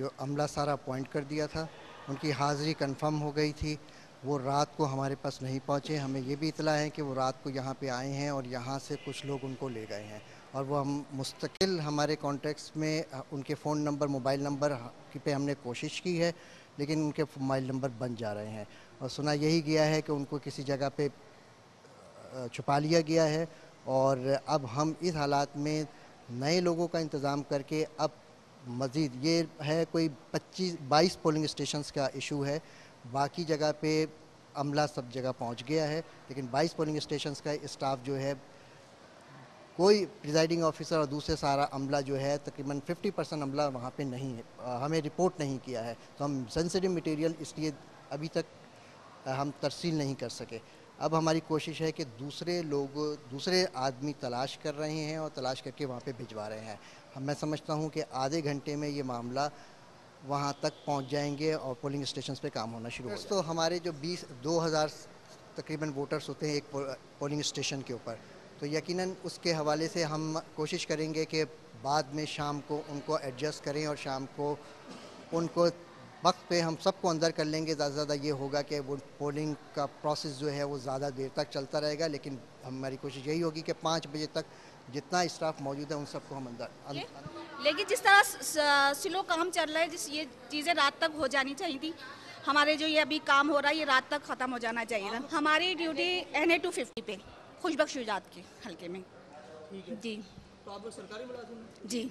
जो अमला सारा अपॉइंट कर दिया था, उनकी हाज़िरी कंफर्म हो गई थी। वो रात को हमारे पास नहीं पहुँचे। हमें ये भी इतला है कि वो रात को यहाँ पे आए हैं और यहाँ से कुछ लोग उनको ले गए हैं। और वो हम मुस्तकिल हमारे कॉन्टेक्ट्स में उनके फ़ोन नंबर मोबाइल नंबर पे हमने कोशिश की है, लेकिन उनके मोबाइल नंबर बन जा रहे हैं। और सुना यही गया है कि उनको किसी जगह पे छुपा लिया गया है। और अब हम इस हालात में नए लोगों का इंतज़ाम करके अब मज़ीद, ये है कोई 25 22 पोलिंग स्टेशन का इशू है। बाकी जगह पे अमला सब जगह पहुँच गया है, लेकिन 22 पोलिंग स्टेशंस का स्टाफ जो है, कोई प्रिजाइडिंग ऑफिसर और दूसरे सारा अमला जो है, तकरीबन 50 परसेंट अमला वहाँ पे नहीं है हमें रिपोर्ट नहीं किया है। तो हम सेंसिटिव मटेरियल इसलिए अभी तक हम तरसील नहीं कर सके। अब हमारी कोशिश है कि दूसरे लोग दूसरे आदमी तलाश कर रहे हैं और तलाश करके वहाँ पे भिजवा रहे हैं। हम मैं समझता हूँ कि आधे घंटे में ये मामला वहाँ तक पहुँच जाएँगे और पोलिंग स्टेशन पे काम होना शुरू हो तो हमारे जो बीस दो हज़ार तकरीबन वोटर्स होते हैं एक पोलिंग स्टेशन के ऊपर तो यकीनन उसके हवाले से हम कोशिश करेंगे कि बाद में शाम को उनको एडजस्ट करें और शाम को उनको वक्त पे हम सबको अंदर कर लेंगे। ज़्यादा से ज़्यादा ये होगा कि वो पोलिंग का प्रोसेस जो है वो ज़्यादा देर तक चलता रहेगा लेकिन हमारी कोशिश यही होगी कि पाँच बजे तक जितना स्टाफ मौजूद है उन सबको हम अंदर लेकिन जिस तरह स्लो काम चल रहा है जिस ये चीज़ें रात तक हो जानी चाहिए थी हमारे जो ये अभी काम हो रहा है ये रात तक ख़त्म हो जाना चाहिए था। हमारी duty N A two fifty पे खुशबख्श के हल्के में। जी। तो आप लोग सरकारी मुलाजिम जी।